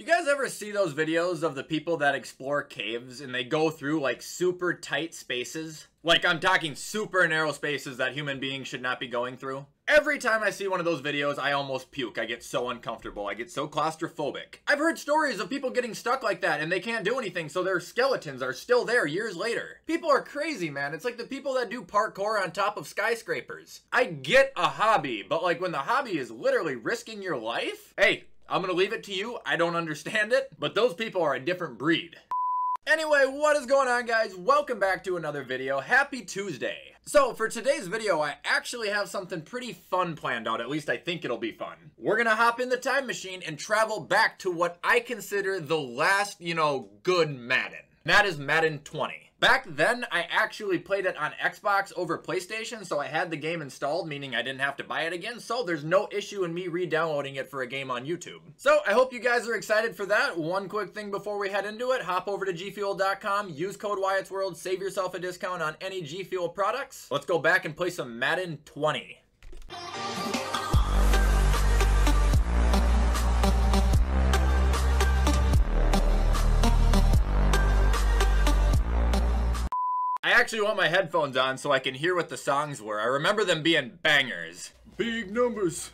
You guys ever see those videos of the people that explore caves and they go through like super tight spaces? Like I'm talking super narrow spaces that human beings should not be going through. Every time I see one of those videos, I almost puke. I get so uncomfortable. I get so claustrophobic. I've heard stories of people getting stuck like that and they can't do anything so their skeletons are still there years later. People are crazy, man. It's like the people that do parkour on top of skyscrapers. I get a hobby, but like when the hobby is literally risking your life, hey, I'm gonna leave it to you. I don't understand it, but those people are a different breed. Anyway, what is going on guys? Welcome back to another video. Happy Tuesday. So for today's video, I actually have something pretty fun planned out. At least I think it'll be fun. We're gonna hop in the time machine and travel back to what I consider the last, you know, good Madden. That is Madden 20. Back then, I actually played it on Xbox over PlayStation, so I had the game installed, meaning I didn't have to buy it again, so there's no issue in me re-downloading it for a game on YouTube. So, I hope you guys are excited for that. One quick thing before we head into it, hop over to gfuel.com, use code WyattzWorld, save yourself a discount on any G Fuel products. Let's go back and play some Madden 20. Actually want my headphones on so I can hear what the songs were. I remember them being bangers. Big numbers.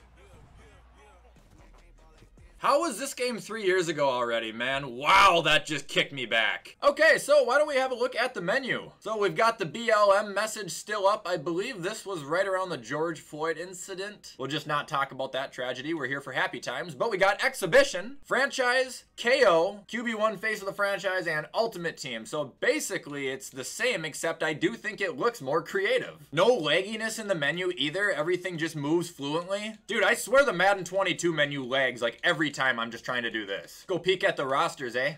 How was this game three years ago already, man? Wow, that just kicked me back. Okay, so why don't we have a look at the menu? So we've got the BLM message still up. I believe this was right around the George Floyd incident. We'll just not talk about that tragedy. We're here for happy times. But we got exhibition, franchise, KO, QB1 face of the franchise, and ultimate team. So basically, it's the same, except I do think it looks more creative. No lagginess in the menu either. Everything just moves fluently. Dude, I swear the Madden 22 menu lags like every time I'm just trying to do this. Go peek at the rosters, eh?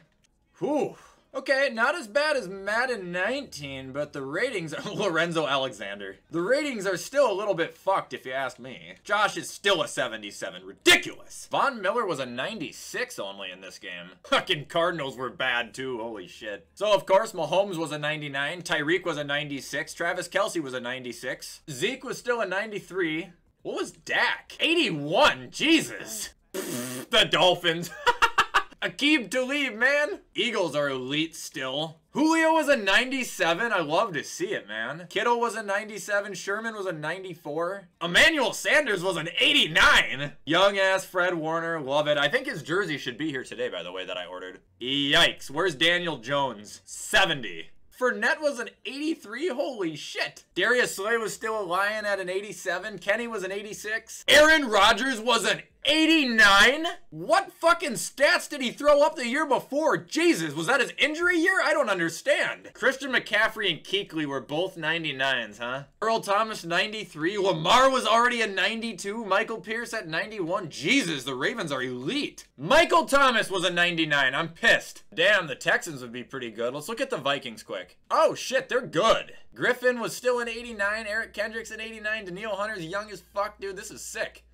Whew. Okay, not as bad as Madden 19, but the ratings are Lorenzo Alexander. The ratings are still a little bit fucked if you ask me. Josh is still a 77. Ridiculous. Von Miller was a 96 only in this game. Fucking Cardinals were bad too, holy shit. So of course, Mahomes was a 99, Tyreek was a 96, Travis Kelce was a 96, Zeke was still a 93. What was Dak? 81, Jesus. The Dolphins. Aqib Talib, man. Eagles are elite still. Julio was a 97. I love to see it, man. Kittle was a 97. Sherman was a 94. Emmanuel Sanders was an 89. Young ass Fred Warner. Love it. I think his jersey should be here today, by the way, that I ordered. Yikes. Where's Daniel Jones? 70. Fournette was an 83. Holy shit. Darius Slay was still a Lion at an 87. Kenny was an 86. Aaron Rodgers was an 89? What fucking stats did he throw up the year before? Jesus, was that his injury year? I don't understand. Christian McCaffrey and Kuechly were both 99s, huh? Earl Thomas 93. Lamar was already a 92. Michael Pierce at 91. Jesus, the Ravens are elite. Michael Thomas was a 99. I'm pissed. Damn, the Texans would be pretty good. Let's look at the Vikings quick. Oh shit, they're good. Griffen was still an 89. Eric Kendricks an 89. Danielle Hunter's young as fuck, dude. This is sick.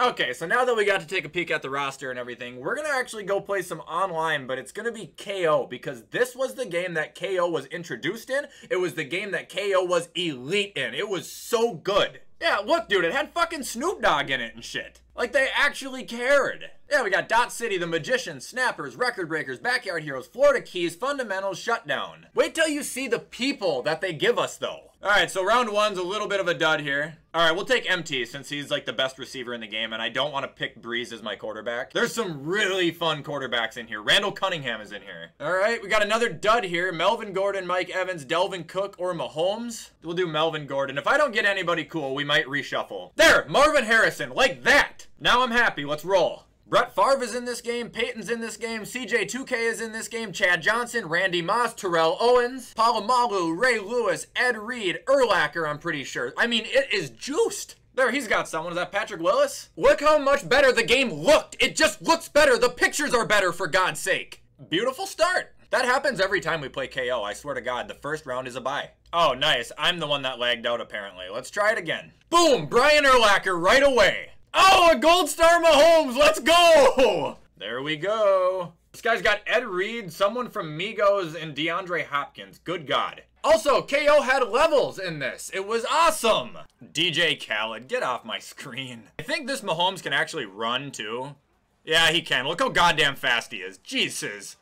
Okay, so now that we got to take a peek at the roster and everything, we're going to actually go play some online, but it's going to be KO because this was the game that KO was introduced in. It was the game that KO was elite in. It was so good. Yeah, look, dude, it had fucking Snoop Dogg in it and shit. Like, they actually cared. Yeah, we got Dot City, The Magicians, Snappers, Record Breakers, Backyard Heroes, Florida Keys, Fundamentals, Shutdown. Wait till you see the people that they give us, though. Alright, so round one's a little bit of a dud here. Alright, we'll take MT since he's like the best receiver in the game, and I don't want to pick Brees as my quarterback. There's some really fun quarterbacks in here. Randall Cunningham is in here. Alright, we got another dud here. Melvin Gordon, Mike Evans, Dalvin Cook, or Mahomes. We'll do Melvin Gordon. If I don't get anybody cool, we might reshuffle. There, Marvin Harrison, like that. Now I'm happy. Let's roll. Brett Favre is in this game, Peyton's in this game, CJ2K is in this game, Chad Johnson, Randy Moss, Terrell Owens, Palomalu, Ray Lewis, Ed Reed, Urlacher, I'm pretty sure. I mean, it is juiced. There, he's got someone. Is that Patrick Willis? Look how much better the game looked. It just looks better. The pictures are better, for God's sake. Beautiful start. That happens every time we play KO. I swear to God, the first round is a bye. Oh, nice. I'm the one that lagged out, apparently. Let's try it again. Boom! Brian Urlacher right away. Oh, a gold star Mahomes. Let's go. There we go. This guy's got Ed Reed, someone from Migos, and DeAndre Hopkins. Good God. Also, KO had levels in this. It was awesome. DJ Khaled, get off my screen. I think this Mahomes can actually run too. Yeah, he can. Look how goddamn fast he is. Jesus.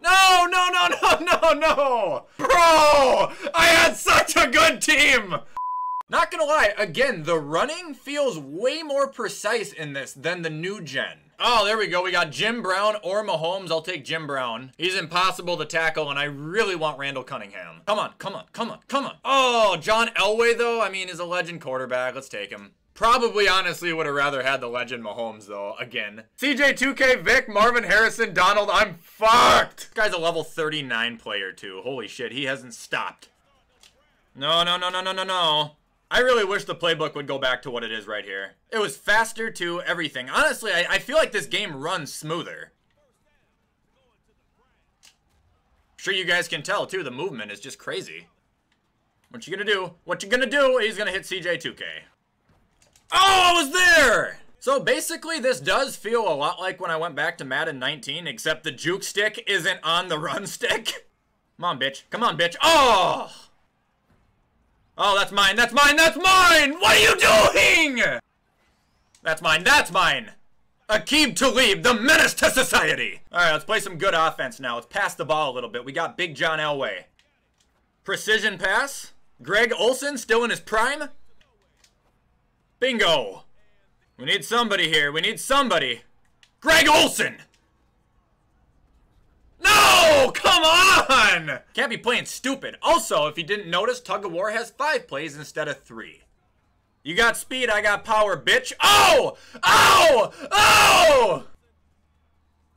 No, no, no, no, no, no! Bro! I had such a good team! Not gonna lie, again, the running feels way more precise in this than the new gen. Oh, there we go. We got Jim Brown or Mahomes. I'll take Jim Brown. He's impossible to tackle, and I really want Randall Cunningham. Come on, come on, come on, come on. Oh, John Elway, though, I mean, is a legend quarterback. Let's take him. Probably, honestly, would have rather had the legend Mahomes, though, again. CJ 2K, Vic, Marvin Harrison, Donald, I'm fucked! This guy's a level 39 player, too. Holy shit, he hasn't stopped. No, no, no, no, no, no, no. I really wish the playbook would go back to what it is right here. It was faster to everything. Honestly, I, I feel like this game runs smoother. sure you guys can tell, too, the movement is just crazy. What you gonna do? What you gonna do? He's gonna hit CJ 2K. Oh, I was there! So basically, this does feel a lot like when I went back to Madden 19, except the juke stick isn't on the run stick. Come on, bitch. Come on, bitch. Oh! Oh, that's mine. That's mine. That's mine! What are you doing? That's mine. That's mine. Aqib Talib, the menace to society. All right, let's play some good offense now. Let's pass the ball a little bit. We got Big John Elway. Precision pass. Greg Olsen still in his prime. Bingo! We need somebody here. We need somebody. Greg Olsen! No! Come Can't be playing stupid. Also, if you didn't notice, Tug of War has five plays instead of three. You got speed, I got power, bitch. Oh! Oh! Oh!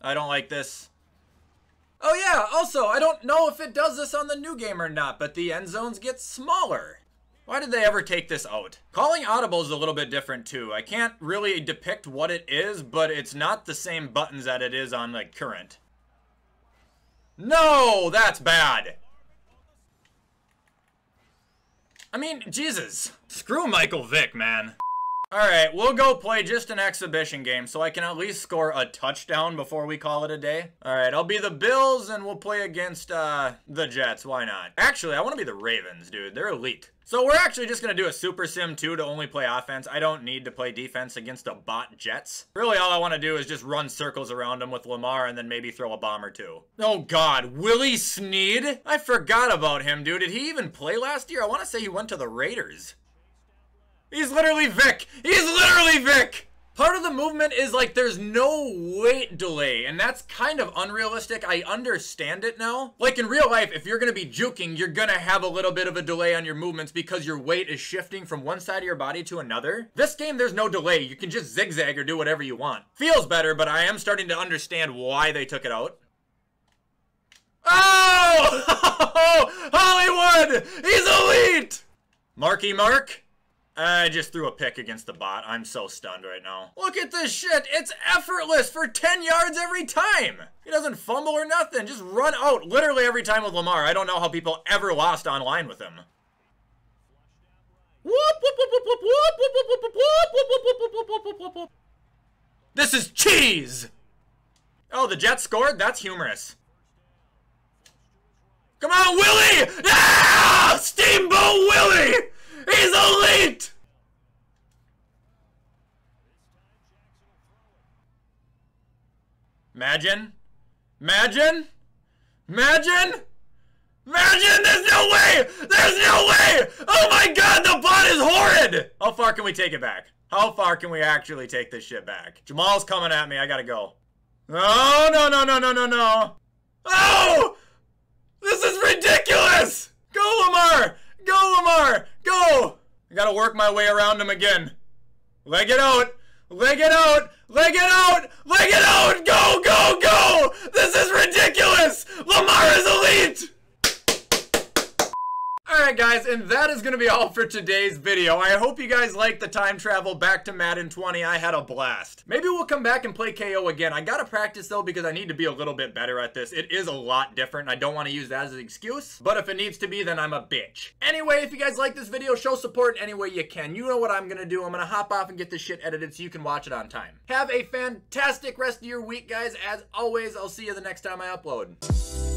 I don't like this. Oh yeah, also, I don't know if it does this on the new game or not, but the end zones get smaller. Why did they ever take this out? Calling audible is a little bit different too. I can't really depict what it is, but it's not the same buttons that it is on like current. No, that's bad. I mean, Jesus. Screw Michael Vick, man. Alright, we'll go play just an exhibition game so I can at least score a touchdown before we call it a day. Alright, I'll be the Bills and we'll play against, uh, the Jets. Why not? Actually, I want to be the Ravens, dude. They're elite. So we're actually just going to do a Super Sim 2 to only play offense. I don't need to play defense against a bot Jets. Really, all I want to do is just run circles around them with Lamar and then maybe throw a bomb or two. Oh, God. Willie Snead? I forgot about him, dude. Did he even play last year? I want to say he went to the Raiders. He's literally Vic. He's literally Vic. Part of the movement is like there's no weight delay, and that's kind of unrealistic. I understand it now. Like in real life, if you're gonna be juking, you're gonna have a little bit of a delay on your movements because your weight is shifting from one side of your body to another. This game, there's no delay. You can just zigzag or do whatever you want. Feels better, but I am starting to understand why they took it out. Oh! Hollywood! He's elite! Marky Mark? I just threw a pick against the bot. I'm so stunned right now. Look at this shit. It's effortless for 10 yards every time. He doesn't fumble or nothing. Just run out literally every time with Lamar. I don't know how people ever lost online with him. This is cheese! Oh, the Jets scored? That's humorous. Come on, Willie! Ah! Steamboat Willie! He's elite! Imagine? Imagine? Imagine? Imagine! There's no way! There's no way! Oh my god, the bot is horrid! How far can we take it back? How far can we actually take this shit back? Jamal's coming at me. I gotta go. Oh, no, no, no, no, no, no. Oh! This is ridiculous! Go, Lamar! Go, Lamar! Go! I gotta work my way around him again. Leg it out! Leg it out! Leg it out! Leg it out! Go, go, go! This is ridiculous! Lamar is elite! Alright guys, and that is going to be all for today's video. I hope you guys liked the time travel back to Madden 20. I had a blast. Maybe we'll come back and play KO again. I gotta practice though because I need to be a little bit better at this. It is a lot different. I don't want to use that as an excuse. But if it needs to be, then I'm a bitch. Anyway, if you guys like this video, show support any way you can. You know what I'm going to do. I'm going to hop off and get this shit edited so you can watch it on time. Have a fantastic rest of your week, guys. As always, I'll see you the next time I upload.